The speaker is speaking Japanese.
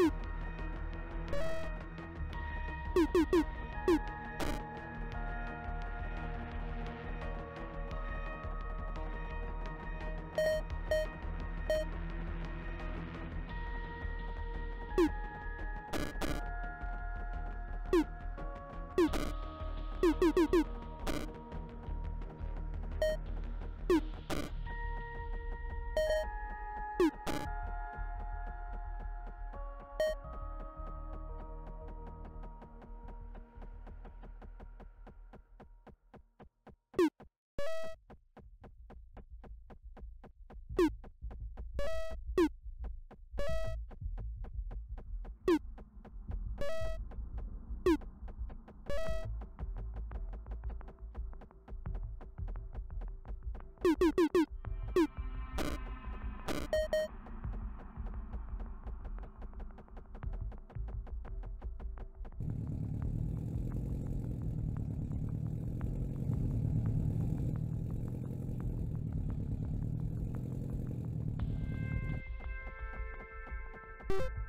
Boop boop boop. you